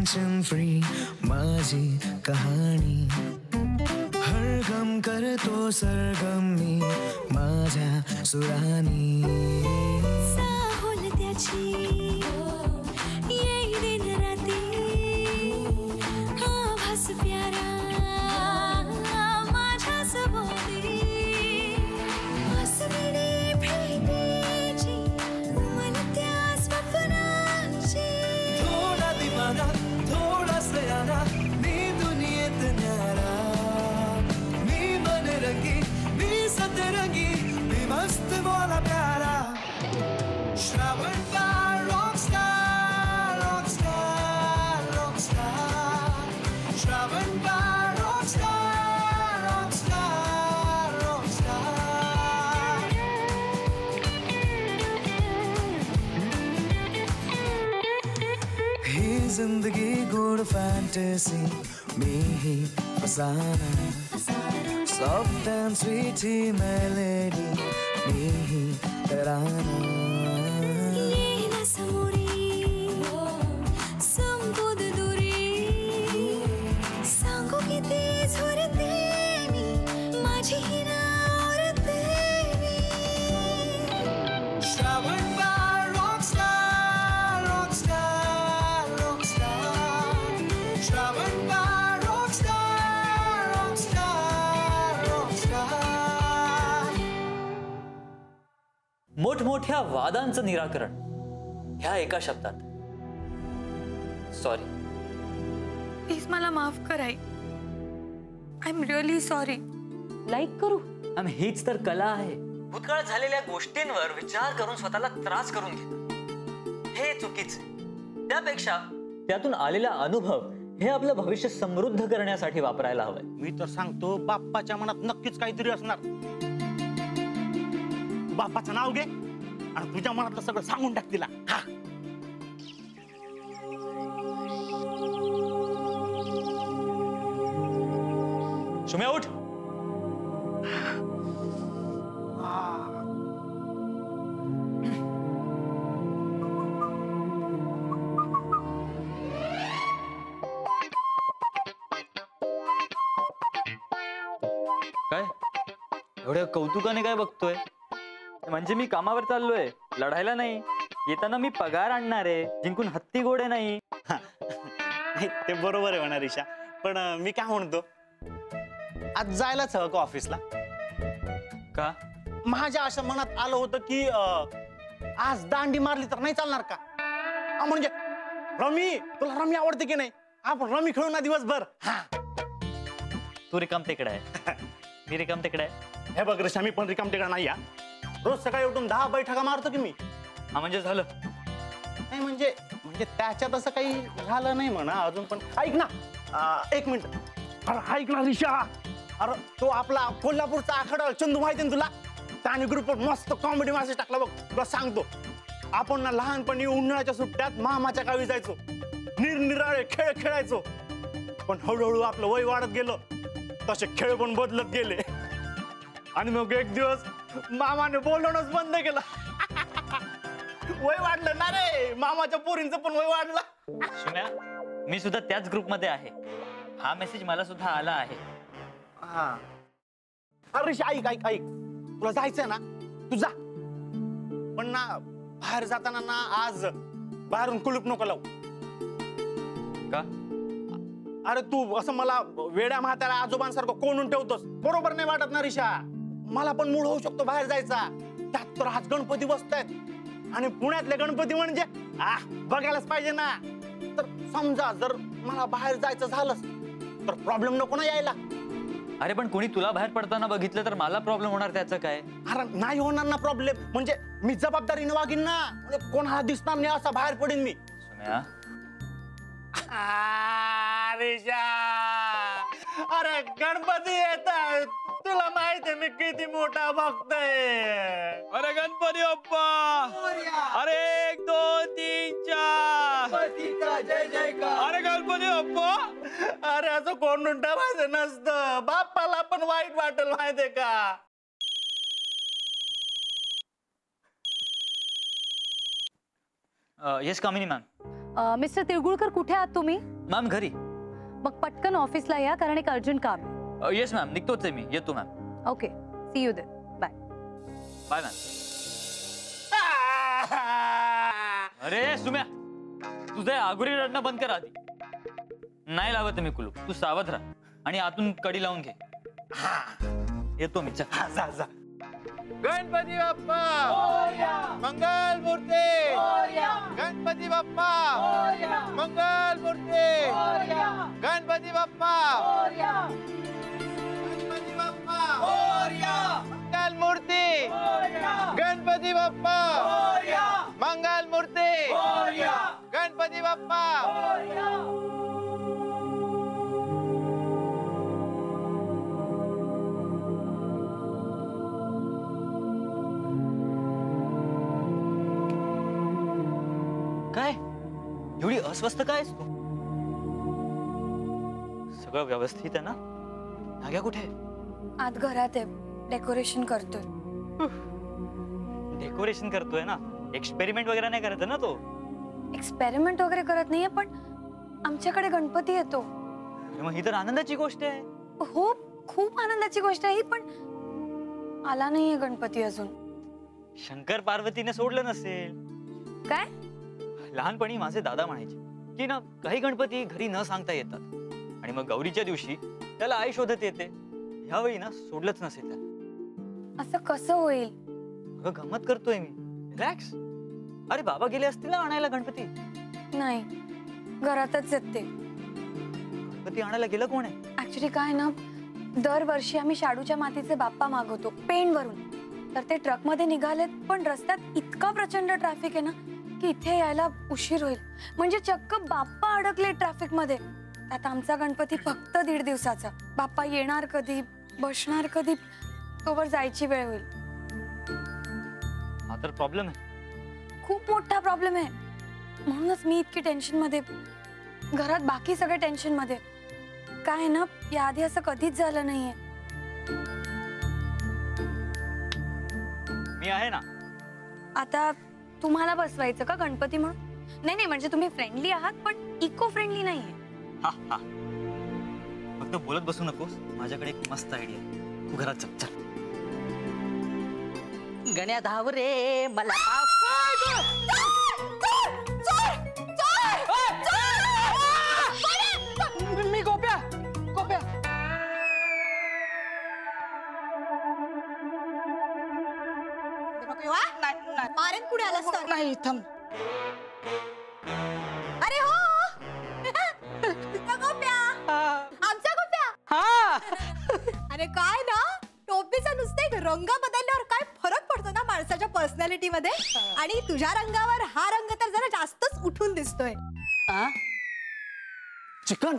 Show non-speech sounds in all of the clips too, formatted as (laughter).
Tension free माझी कहाणी हरगम करतो सरगम माझ्या सुरानी। साहुल त्याची full of fantasy me, fasana soft and sweet my lady mehi tarana मोठमोठ्या वादांचं निराकरण ह्या एका शब्दात. सॉरी प्लीज मला माफ करा I am really sorry like करू. आम्ही हीच तर कला आहे. भूतकाळात झालेल्या गोष्टींवर विचार करून स्वतःला त्रास करून घेणं हे चुकीचे त्यापेक्षा त्यातून आलेला अनुभव हे आपलं भविष्य समृद्ध करण्यासाठी वापरायला हवंय. मी तर सांगतो बाप्पाच्या मनात नक्कीच काहीतरी असणार. बाप्पाचं नाव घे. आणि तुझ्या मनातलं सगळं सांगून टाक तिला. हा. सुम्या उठ. काय? एवढ्या कौतुकाने काय बघतोय? म्हणजे मी कामावर चाललोय. लढायला नाही. येताना मी पगार आणणार आहे. जिंकून हत्ती घोडे नाही. नाही, ते बरोबर आहे म्हणा रिशा. पण अं, मी काय म्हणतो? आज जायलाच हवं का ऑफिसला? का? माझ्या अशा मनात आलं होतं की अं, आज दांडी मारली तर नाही चालणार का? अं, म्हणजे रमी तुला रमी आवडते की नाही? आपण रमी खेळू ना दिवसभर. हा. तू रिकाम तिकडे आहे. (laughs) मी रिकाम तिकडे आहे. हे बघ रिशा मी पण रिकाम टिका नाही रोज सकाळी उठून दहा बैठका मारतो की मी. हा म्हणजे झालं. नाही म्हणजे म्हणजे त्याच्यात असं काही झालं नाही म्हणा अजून पण. ऐक ना. एक मिनिट. अरे ऐक ना रिशा अरे तो आपला कोल्हापूरचा आखाडा चंदू माहिती ना तुला? त्याने ग्रुपवर मस्त कॉमेडी मेसेज टाकला बघ. तुला सांगतो. आपण ना लहानपणी उन्हाळ्याच्या सुट्ट्यात मामाच्या गावी जायचो. निरनिराळे खेळ खेळायचो. पण हळूहळू आपलं वय वाढत गेलं. तसे खेळ पण बदलत गेले. आणि मग एक दिवस मामाने बोलवणंच बंद केलं. वय वाढलं ना रे. मामाच्या पोरींचं पण वय वाढलं. सुम्या मी सुद्धा त्याच ग्रुपमध्ये आहे. हा मेसेज मला सुद्धा आला आहे. अरे शी, ऐक ऐक ऐक. तुला जायचंय ना? तू जा. पण ना बाहेर जाताना ना आज बाहेरून कुलूप नको लावू. का? अरे तू असं मला वेड्या म्हाताऱ्या आजोबांसारखं कोणून ठेवतोस? बरोबर नाही वाटत ना रिशा? मला पण मूड होऊ शकतो बाहेर जायचा. त्यात तर आज गणपती बसतायत आणि पुण्यातले गणपती म्हणजे आ बघायलाच पाहिजे ना. तर समजा जर मला बाहेर जायचं झालंच तर प्रॉब्लेम नको ना यायला. अरे पण कोणी तुला बाहेर पडताना बघितलं तर मला प्रॉब्लेम होणार त्याचं काय? अरे नाही होणार ना प्रॉब्लेम म्हणजे मी जबाबदारीने वागीन ना. म्हणजे कोणाला दिसणार नाही असा बाहेर पडेन मी. सुम्या रिशा अरे गणपती येत तुला माहिती मी किती मोठा भक्त आहे अरे गणपती बाप्पा अरे एक दोन तीन चार। अरे गणपती बाप्पा अरे असं कोण ठेवायचं नसतं? बाप्पाला पण वाईट वाटेल माहितीये का yes Kamini ma'am. Mister Tilgulkar कुठे आहात तुम्ही? मॅम घरी। मग पटकन ऑफिसला या कारण एक अर्जंट काम आहे. येस मॅम निघतोच आहे मी. येतो मॅम ओके सी यू दे बाय बाय मॅम अरे सुम्या. तुझं आगुरी रडणं बंद कर आधी. नाही लावत आहे मी कुलूप. तू सावध राहा. आणि आतून कडी लावून घे. येतो मी. चल. हा, जा जा. गणपती बाप्पा. मंगल मूर्ती. गणपती बाप्पा. मंगल मूर्ती. गणपती बाप्पा. गणपती बाप्पा. मंगल मूर्ती. गणपती बाप्पा. मंगल मूर्ती. गणपती बाप्पा. काय? एवढी अस्वस्थ काय तू? सगळं व्यवस्थित आहे ना? नाग्या कुठे? आत घरात आहे. डेकोरेशन करतोय. डेकोरेशन करतोय ना? एक्सपेरिमेंट वगैरे नाही करत ना तो? एक्सपेरिमेंट वगैरे करत नाहीये पण आमच्याकडे गणपती येतो मग ही तर आनंदाची गोष्ट आहे. हो खूप आनंदाची गोष्ट आहे ही पण आला नाहीये गणपती अजून. शंकर पार्वतीने सोडलं नसेल. काय? लहानपणी माझे दादा म्हणायचे की ना काही गणपती घरी न सांगता येतात. आणि मग गौरीच्या दिवशी त्याला आई शोधत येते. ह्यावेळी ना सोडलंच नसेल त्याला. असं कसं होईल? अगं गंमत करतोय मी. रिलॅक्स अरे बाबा गेले असतील ना आणायला गणपती? नाही. घरातच येते गणपती आणायला गेलं कोण आहे? ऍक्च्युली काय ना दरवर्षी आम्ही शाडूच्या मातीचे बाप्पा मागवतो पेण वरून तर ते ट्रकमध्ये निघालेत पण रस्त्यात इतका प्रचंड ट्रॅफिक आहे ना की इथे यायला उशीर होईल. म्हणजे चक्क बाप्पा अडकले ट्रॅफिकमध्ये त्यात आमचा गणपती फक्त दीड दिवसाचा. बाप्पा येणार कधी बसणार कधी तोवर जायची वेळ होईल. हा तर प्रॉब्लेम आहे. खूप मोठा प्रॉब्लेम आहे. म्हणूनच मी इतकी टेन्शनमध्ये. घरात बाकी सगळे टेन्शनमध्ये. काय ना याआधी असं कधीच झालं नाहीये. मी आहे ना. आता तुम्हाला बसवायचं का गणपती म्हणून? नाही नाही म्हणजे तुम्ही फ्रेंडली आहात पण इको फ्रेंडली नाहीये. हा हा. फक्त बोलत बसू नकोस. माझ्याकडे एक मस्त आयडिया तू घरात चल चल. गण्या धाव रे मला तर अरे हो! गोप्या! हा। अरे काय ना? टोपीचा नुसते रंग बदलल्यावर काय फरक पडतो ना माणसाच्या पर्सनॅलिटी मध्ये? आणि तुझ्या रंगावर हा रंग तर जरा जास्तच उठून दिसतोय. चिकन!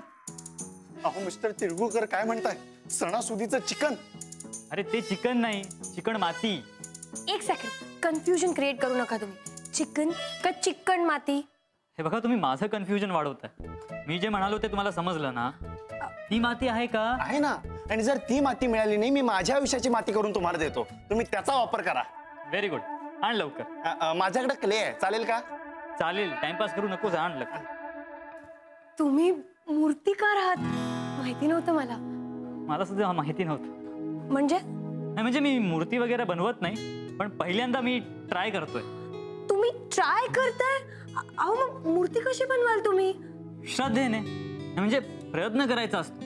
अहो मिस्टर तिळगुळकर काय म्हणताय? सणासुदीचं चिकन! अरे ते चिकन नाही चिकन माती. एक सेकंड कन्फ्युजन क्रिएट करू नका तुम्ही. चिकन का चिकन माती? हे बघा तुम्ही माझं कन्फ्युजन वाढवताय. मी जे म्हणालो ते तुम्हाला समजलं ना? ती माती आहे का? आहे ना. आणि जर ती माती मिळाली नाही मी माझ्या आयुष्याची माती करून तुम्हाला देतो. तुम्ही त्याचा वापर करा. व्हेरी गुड आण लवकर. माझ्याकडे क्ले आहे. चालेल का? चालेल. टाइमपास करू नकोस आण लवकर. तुम्ही मूर्तिकार आहात. माहिती नव्हतं मला. मला सुद्धा माहिती नव्हतं. म्हणजे? नाही म्हणजे मी मूर्ती वगैरे बनवत नाही पण पहिल्यांदा मी ट्राय करतोय. तुम्ही ट्राय करताय? अहो मग मूर्ती कशी बनवाल तुम्ही? श्रद्धेने. म्हणजे प्रयत्न करायचा असतो.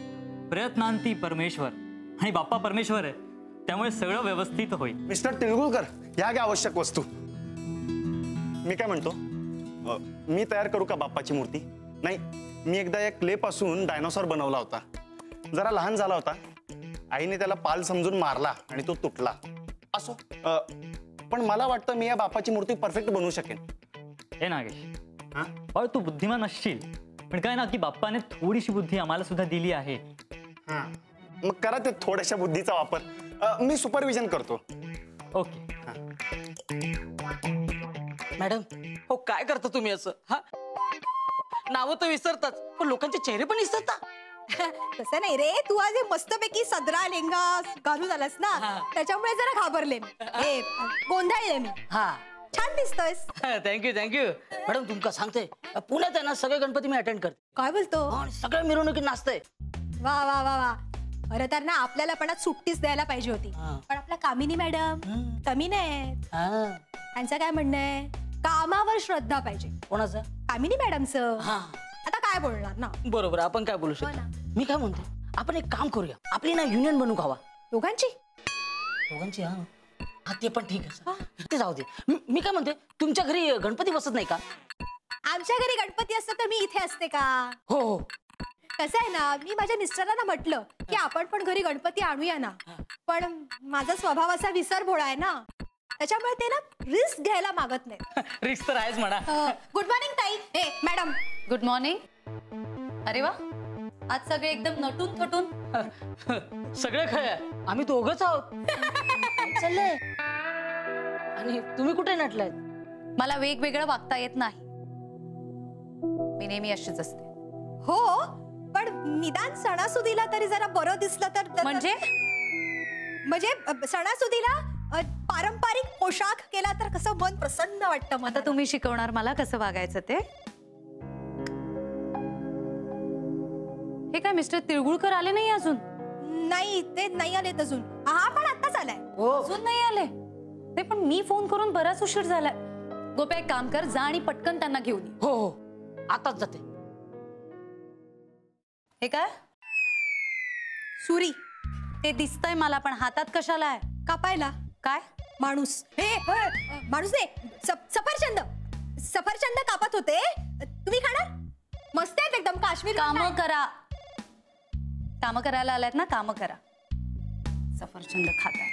प्रयत्नांती परमेश्वर. आणि बाप्पा परमेश्वर आहे. त्यामुळे सगळं व्यवस्थित होईल. मिस्टर तिळगुळकर ह्या घ्या आवश्यक वस्तू. मी काय म्हणतो? अ, मी तयार करू का बाप्पाची मूर्ती? नाही मी एकदा या क्ले पासून डायनोसॉर बनवला होता. जरा लहान झाला होता. आईने त्याला पाल समजून मारला आणि तो तुटला. असो. अ, पण मला वाटतं मी या बाप्पाची मूर्ती परफेक्ट बनवू शकेन. हे नागेश. हा? पण तू बुद्धिमान असशील. पण काय ना की बाप्पाने थोडीशी बुद्धी आम्हाला सुद्धा दिली आहे. मग करा ते थोड्याशा बुद्धीचा वापर. अ, मी सुपरविजन करतो. ओके. मॅडम हो काय करता तुम्ही असं? हा? नावं तर विसरताच. पण लोकांचे चेहरे पण विसरता? (laughs) तसं नाही रे तू आज हे मस्तपैकी सदरा लेंगा घालून आलास ना हा. त्याच्यामुळे जरा घाबरले मी. हे. गोंधळले मी. हा. छान दिसतोयस. थँक्यू थँक्यू मॅडम तुमका सांगते पुण्यात आहे ना सगळे गणपती मी अटेंड करते. काय बोलतो? आणि सगळ्या मिरवणुकीत नाचतंय. वा वा वा वा. खरं तर ना आपल्याला पण आज सुट्टीच द्यायला पाहिजे होती. हा. पण आपल्या कामिनी मॅडम हम्म. कमी नाहीत हा. त्यांचं काय म्हणणं आहे? कामावर श्रद्धा पाहिजे. कोणाचं? कामिनी मॅडमचं. हा. काय बोलणार ना? बरोबर आपण काय बोलू हो शकतो? ना. मी काय म्हणते? आपण एक काम करूया. आपली ना युनियन बनवू खावा. दोघांची? दोघांची हा. हा ते पण ठीक आहे. ते जाऊ दे. मी मी काय म्हणते? तुमच्या घरी गणपती बसत नाही का? आमच्या घरी गणपती असतं तर मी इथे असते का? हो हो. कसं आहे ना मी माझ्या मिस्टरांना म्हटलं की आपण पण घरी गणपती आणूया ना. पण माझा स्वभाव असा विसर भोळा आहे ना. त्याच्यामुळे ते ना रिस्क घ्यायला मागत नाही रिक्स (laughs) तर आहेच म्हणा. गुड मॉर्निंग ताई. हे मॅडम गुड मॉर्निंग अरे वा. आज सगळे एकदम नटून थटून. (laughs) सगळे खय आम्ही दोघच आहोत. (laughs) चाललंय. आणि तुम्ही कुठे नटलाय? मला वेगवेगळं वागता येत नाही. मी नेहमी अशीच असते. हो पण निदान सणासुदीला तरी जरा बरं दिसलं तर म्हणजे? म्हणजे सणासुदीला पारंपरिक पोशाख केला तर कसं मन प्रसन्न वाटतं आता मला तुम्ही शिकवणार मला कसं वागायचं ते? हे काय मिस्टर तिळगुळकर आले नाही अजून? नाही ते नाही आलेत अजून. हा पण आत्ताच आलाय. हो. अजून नाही आले? ते पण मी फोन करून बराच उशीर झालाय. गोप्या एक काम कर जा आणि पटकन त्यांना घेऊन ये. हो हो. आताच जाते. हे काय? सुरी. ते दिसतंय मला पण हातात कशाला आहे? कापायला. काय? माणूस. हे माणूस नाही सफ- सफरचंद. सफरचंद कापत होते. तुम्ही खाणार? मस्त आहेत एकदम. काश्मीर काम करा. काम करायला आलायत ना काम करा. सफरचंद खाता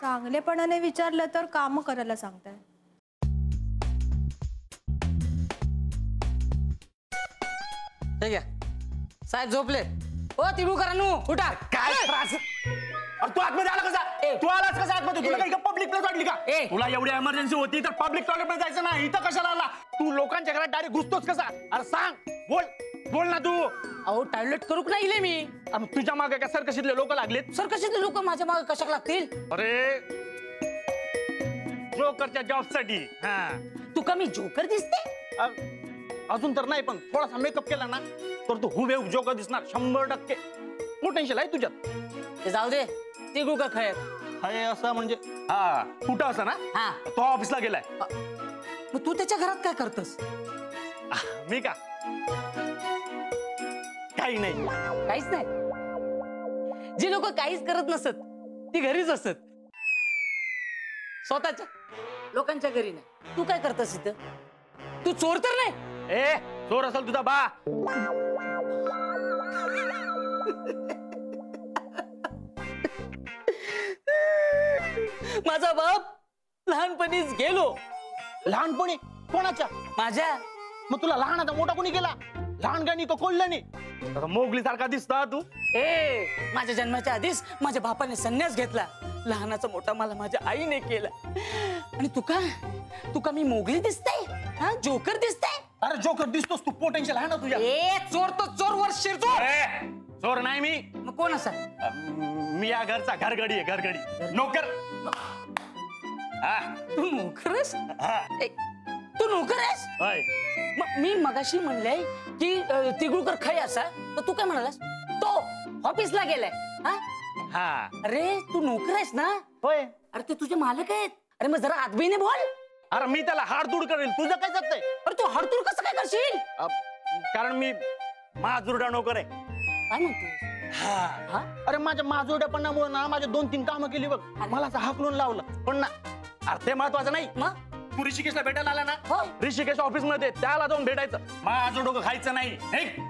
चांगलेपणाने विचारलं तर काम करायला सांगताय. हे घ्या. साहेब झोपले. ओ तिळूकरांनो उठा. काय त्रास? अरे तू आतमध्ये आला कसा? तू आलास कसा आतमध्ये? तुला काही पब्लिक प्लेस वाटली का? ए. तुला एवढी एमर्जन्सी होती तर पब्लिक टॉयलेटमध्ये जायचं ना इथं कशाला आला? तू लोकांच्या घरात डायरेक्ट घुसतोस कसा? अरे सांग. बोल. बोल ना तू. अहो टॉयलेट करूक नाही इले मी. अरे तुझ्या मागे का सरकशीतले लोक लागलेत? सर कशातले लोक माझ्या मागे कशाक लागतील? अरे. जोकरच्या जॉबसाठी. हा. तुका मी जोकर दिसते? अ- अजून तर नाही पण थोडासा मेकअप केला ना तर तू हुबे जोकर दिसणार शंभर टक्के. पोटेन्शियल आहे तुझ्यात. ते जाऊ दे. तिळगुळकर खय हाय असं म्हणजे हा कुठं असं ना? हा. तो ऑफिसला गेलाय. मग तू त्याच्या घरात काय करतस? मी का? काही नाही. काहीच नाही. जी लोक काहीच करत नसत ती घरीच असत. स्वतःच्या लोकांच्या घरी नाही. तू काय करतस इथं? तू चोर तर नाही? ए चोर असेल तुझा बा. माझा बाप लहानपणीच गेलो. लहानपणी? कोणाच्या? माझ्या. मग तुला लहानाचा मोठा कोणी केला? लहान गाणी का कोल्ह्यानी मोगली सारखा दिसता तू. ए माझ्या जन्माच्या आधीच माझ्या बापाने संन्यास घेतला. लहानाचा मोठा मला माझ्या आईने केला. आणि तुका तुका मी मोगली दिसते? हा जोकर दिसते? अरे जोकर दिसतोस तू पोटेन्शियल आहे ना तुझ्या. ए चोर तो चोर वर ए, चोर नाही मी. मग कोण असा? अं, मी या घरचा घरगडी आहे घरगडी. नोकर. हा, तू नोकरस हा, ए, तू नोकर आहेस? होय. मग मी मगाशी म्हणलंय की अ, तिगुळकर खय असा. तर तू काय म्हणालास? तो ऑफिसला गेलाय. हा? हा. अरे तू नोकर आहेस ना? होय. अरे ते तुझे मालक आहेत. अरे मग जरा आदबीने बोल. अरे मी त्याला हाडतूड करेल. तुझं काय जातंय अरे तू हडतूर कसं काय करशील? अं, कारण मी माजुरडा नोकर आहे. काय म्हणतोस हा. अरे माझ्या माजुरड्यापणामुळे ना माझे दोन तीन कामं केली बघ. मला असं हाकलून लावलं. पण ना अरे ते महत्वाचं नाही. मग? तू ऋषिकेशला भेटायला आला ना? हो. ऋषिकेश ऑफिसमध्ये त्याला जाऊन भेटायचं. माझं डोकं खायचं नाही?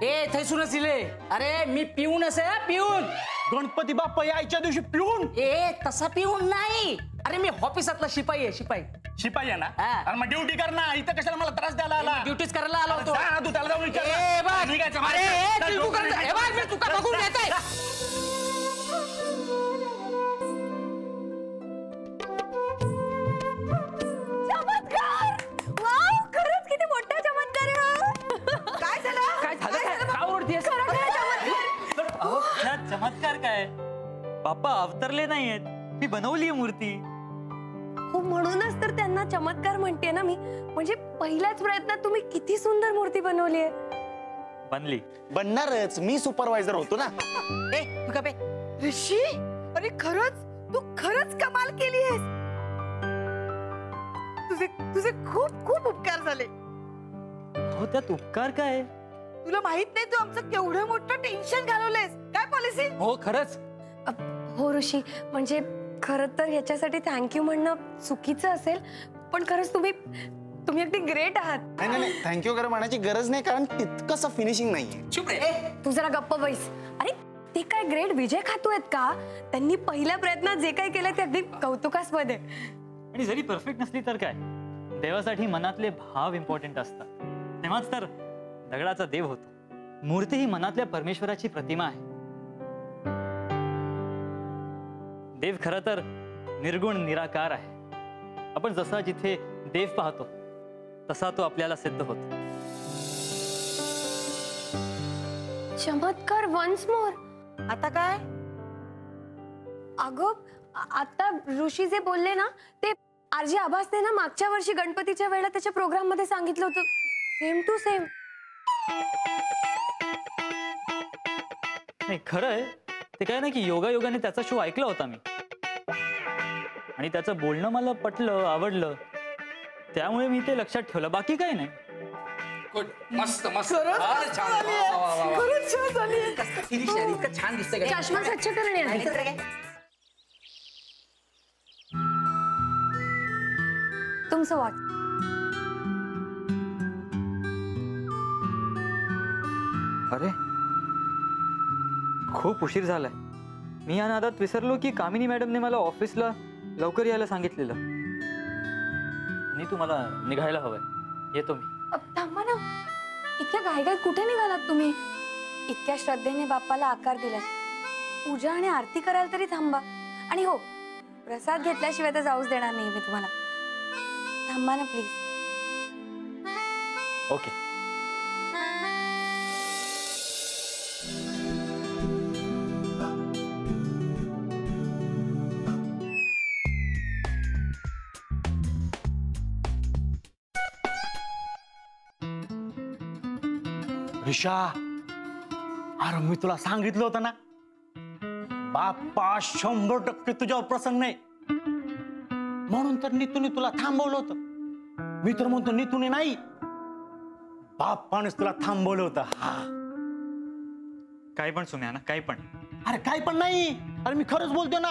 ए थैसूनच इले. अरे मी पिऊन असे पिऊन. गणपती बाप्पा यायच्या दिवशी पिऊन. ए तसा पिऊन नाही. अरे मी ऑफिसातला शिपाई आहे शिपाई. शिपाई आहे ना. अरे मग ड्युटी कर ना. इथं कशाला मला त्रास द्यायला आला? ड्युटीज करायला आलो होतो. तू त्याला जाऊन विचार ना. निघायचं, मारायचं. डोकं तुका बघून. चमत्कार काय? बाप्पा अवतरले नाहीयेत. मी बनवली मूर्ती. हो म्हणूनच तर त्यांना चमत्कार म्हणते ना मी. म्हणजे पहिल्याच प्रयत्नात तुम्ही किती सुंदर मूर्ती बनवली आहे. बनली. बनणारच. मी सुपरवायझर होतो ना. ए तू का बे. ऋषी अरे खरंच? तू खरंच कमाल केली आहेस. तुझे तुझे खूप खूप उपकार झाले. हो त्यात उपकार काय? तुला माहीत नाही तू आमचं केवढं मोठं टेन्शन घालवलंयस. पॉलिसी हो खरंच. हो ऋषी. म्हणजे खरं तर ह्याच्यासाठी थँक्यू म्हणणं चुकीचं असेल पण खरंच तुम्ही तुम्ही अगदी ग्रेट आहात. नाही नाही, नाही. थँक्यू वगैरे म्हणायची गरज नाही कारण तितकंसं फिनिशिंग नाहीये. चुप रे. तू जरा गप्प बैस. अरे ते काय ग्रेट विजय खातो आहेत का? त्यांनी पहिल्या प्रयत्नात जे काही केलं ते अगदी कौतुकास्पद आहे. आणि जरी परफेक्ट नसली तर काय? देवासाठी मनातले भाव इम्पॉर्टंट असतात. तेव्हाच तर दगडाचा देव होतो. मूर्ती ही मनातल्या परमेश्वराची प्रतिमा आहे. देव खरं तर निर्गुण निराकार आहे. आपण जसा जिथे देव पाहतो तसा तो आपल्याला सिद्ध होतो. चमत्कार वन्स मोर आता काय? अगं आता ऋषी जे बोलले ना ते आरजी आभासने ना मागच्या वर्षी गणपतीच्या वेळेला त्याच्या प्रोग्राममध्ये सांगितलं होतं. सेम टू सेम नाही खरं आहे ते काय ना की योगा योगाने त्याचा शो ऐकला होता मी. आणि त्याचं बोलणं मला पटलं आवडलं. त्यामुळे मी ते लक्षात ठेवलं. बाकी काही नाही. गुड मस्त मस्त. फार छान वा, वा, वा, वा. फिनिश आहे इतकं छान दिसतंय का? चष्मा स्वच्छ करणे आधी. नाहीतर काय? तुमचं वाच अरे खूप उशीर झालाय. मी या नादात विसरलो की कामिनी मॅडमने मला ऑफिसला लवकर यायला सांगितलेलं. आणि तुम्हाला निघायला हवंय. येतो मी. थांबा ना. इतक्या घाईघाई कुठे निघालात तुम्ही? इतक्या श्रद्धेने बाप्पाला आकार दिला पूजा आणि आरती कराल तरी थांबा. आणि हो प्रसाद घेतल्याशिवाय तर जाऊच देणार नाही मी तुम्हाला. थांबा ना प्लीज ओके. ऋषा अरे मी तुला सांगितलं होतं ना? बाप्पा शंभर टक्के तुझ्यावर प्रसन्न आहे. म्हणून तर नितूने तुला थांबवलं होतं. मी तर म्हणतो नितूने नाही. बाप्पानेच तुला थांबवलं होतं. हा. काही पण सुम्या ना काही पण. अरे काय पण नाही. अरे मी खरंच बोलतोय ना.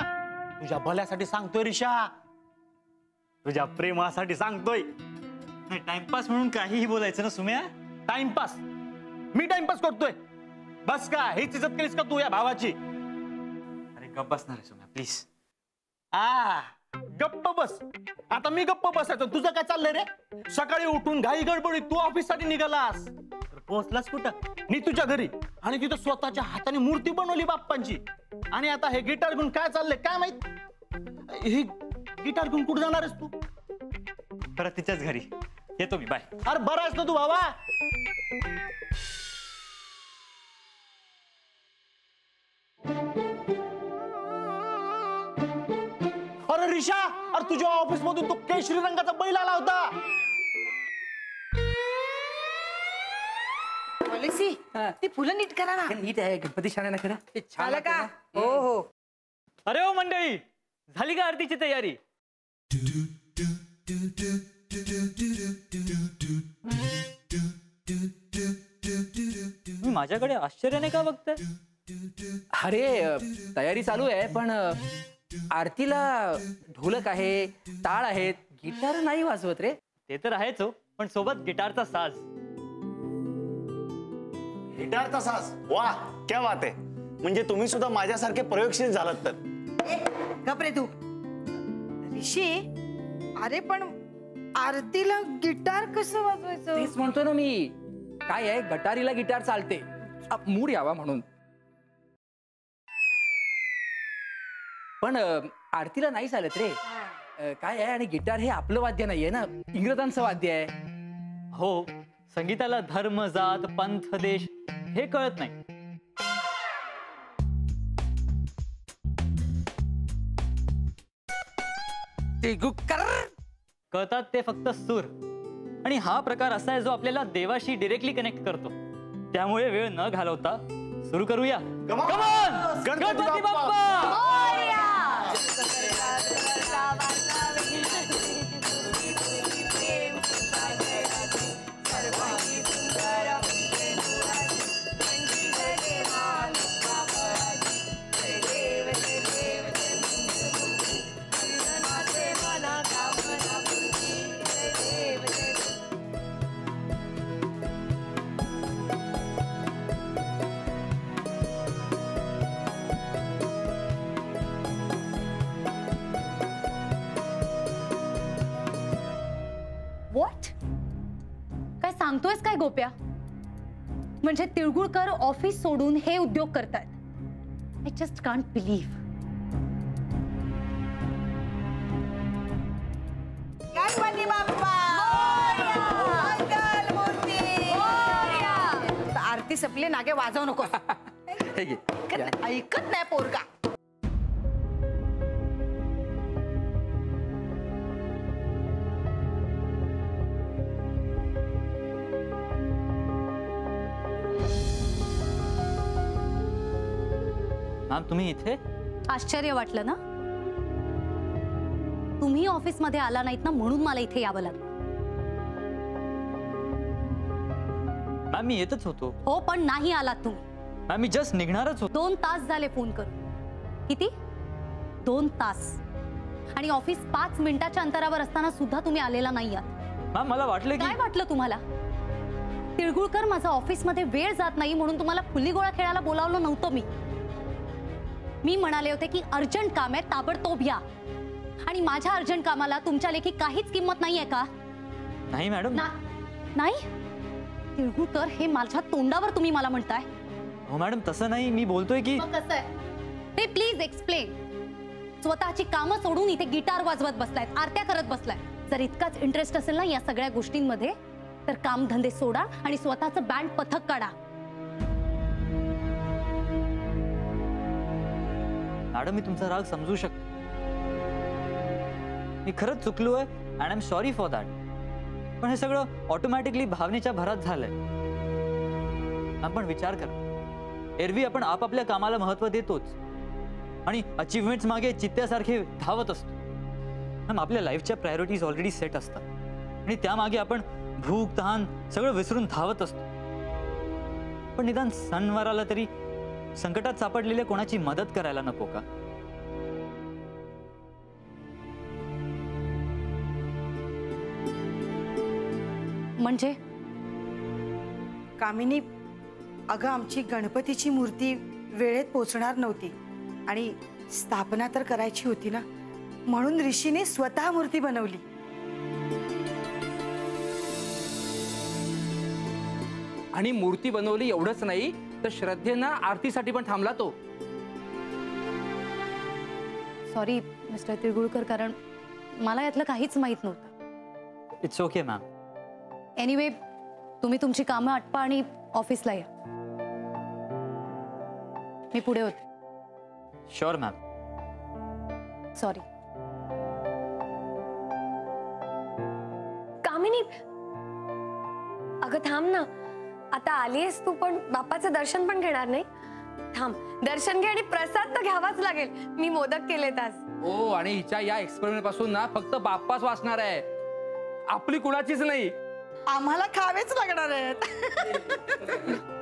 तुझ्या भल्यासाठी सांगतोय ऋषा तुझ्या प्रेमासाठी सांगतोय. नाही टाइमपास म्हणून काहीही बोलायचं ना सुम्या टाइमपास मी टाइमपास करतोय. बस का हीच इज्जत केलीस का तू या भावाची? अरे गप बसणार आहे प्लीज आ गप्प बस. आता मी गप्प बसायचो. तुझं काय चाललंय रे? सकाळी उठून घाई गडबडीत तू ऑफिससाठी निघालास पोहोचलास कुठं? मी तुझ्या घरी. आणि तिथं स्वतःच्या हाताने मूर्ती बनवली बाप्पांची. आणि आता हे गिटार घेऊन काय चाललंय काय माहीत? हे गिटार घेऊन कुठे जाणार आहेस तू? परत तिच्याच घरी. येतो मी बाय अरे बरा ना तू बाबा अरे तुझ्या ऑफिस मधून तो केशरी रंगाचा बैल आला होता. पॉलिसी ती फुलं नीट करा ना. नीट आहे गणपती छान आहे ना खरं ते. छान का हो हो. अरे ओ मंडळी. झाली का आरतीची तयारी? माझ्याकडे आश्चर्याने का बघताय? अरे अ, तयारी चालू आहे पण अ, आरतीला ढोलक आहे टाळ आहेत गिटार नाही वाजवत रे. ते तर आहेच हो पण सोबत गिटारचा साज. गिटार तसाच वा क्या बात आहे. म्हणजे तुम्ही सुद्धा माझ्यासारखे प्रयोगशील झालात तर. गपरे तू. ऋषी अरे पण आरतीला गिटार कसं वाजवायचं? तेच म्हणतो ना मी. काय आहे गटारीला गिटार चालते. मूड यावा म्हणून. पण आरतीला नाही चालत रे. काय आहे? आणि गिटार हे आपलं वाद्य नाहीये ना? इंग्रजांचं वाद्य आहे. हो संगीताला धर्म जात पंथ देश हे कळत नाही. तिळगुक्कर कळतात ते फक्त सूर. आणि हा प्रकार असा आहे जो आपल्याला देवाशी डिरेक्टली कनेक्ट करतो. त्यामुळे वेळ न घालवता सुरू करूया! गणपती बाप्पा! सांगतोयस काय गोप्या? म्हणजे तिळगुळकर ऑफिस सोडून हे उद्योग करतायत. I just can't believe Ganpati Bappa! Aarti supply नागे वाजवू नको. हे. ऐकत नाही पोरगा. मॅम तुम्ही इथे? आश्चर्य वाटलं ना? तुम्ही ऑफिसमध्ये आला नाहीत ना म्हणून मला इथे यावं लागलं. मॅम मी येतच होतो. हो पण नाही आलात तुम्ही. मॅम मी जस्ट निघणारच होतो. दोन तास झाले फोन करून. किती? दोन तास. आणि ऑफिस पाच मिनिटाच्या अंतरावर असताना सुद्धा तुम्ही आलेला नाही आहात. मॅम मला वाटलं की काय वाटलं तुम्हाला? तिळगुळकर माझा ऑफिसमध्ये वेळ जात नाही म्हणून तुम्हाला फुल्ली गोळा खेळायला बोलावलं नव्हतं मी. मी म्हणाले होते की अर्जंट काम आहे ताबडतोब या. आणि माझ्या अर्जंट कामाला तुमच्या लेखी काहीच किंमत नाहीये का? नाही मॅडम. ना नाही? तिळगुळकर हे माझ्या तोंडावर तुम्ही मला म्हणताय. हो मॅडम तसं नाही. मी बोलतोय की मग कसं आहे? ते प्लीज एक्सप्लेन स्वतःची कामं सोडून इथे गिटार वाजवत बसलायत आरत्या करत बसलाय जर इतकाच इंटरेस्ट असेल ना या सगळ्या गोष्टींमध्ये तर कामधंदे सोडा आणि स्वतःचं बँड पथक काढा. मॅडम मी तुमचा राग समजू शकतो. मी खरंच चुकलो आहे and I am sorry for that पण हे सगळं ऑटोमॅटिकली भावनेच्या भरात झालंय. आपण विचार करा. एरवी आपण आपापल्या कामाला महत्त्व देतोच. आणि अचिव्हमेंट्स मागे चित्त्यासारखे धावत असतो. मॅम आपल्या लाईफच्या प्रायोरिटीज ऑलरेडी सेट असतात. आणि त्यामागे आपण भूक तहान सगळं विसरून धावत असतो. पण निदान सणवाराला तरी संकटात सापडलेल्या कोणाची मदत करायला नको का? म्हणजे? कामिनी अगं आमची गणपतीची मूर्ती वेळेत पोचणार नव्हती आणि स्थापना तर करायची होती ना? म्हणून ऋषीने स्वतः मूर्ती बनवली. आणि मूर्ती बनवली एवढंच नाही तर श्रद्धेनं आरतीसाठी पण थांबला तो. सॉरी मिस्टर तिळगुळकर कारण मला यातलं काहीच माहीत नव्हतं. इट्स ओके मॅम एनिवे तुम्ही तुमची कामं आटपा आणि ऑफिसला या. मी पुढे होते. शुअर मॅम सॉरी कामिनी अगं थांब ना. आता आलीयस तू पण बाप्पाचं दर्शन पण घेणार नाही? थांब दर्शन घे आणि प्रसाद तर घ्यावाच लागेल. मी मोदक केलेत आज. ओ आणि हिच्या या एक्सपेरिमेंटपासून ना फक्त बाप्पाच वाचणार आहे. आपली कुणाचीच नाही. आम्हाला खावेच लागणार आहेत. (laughs)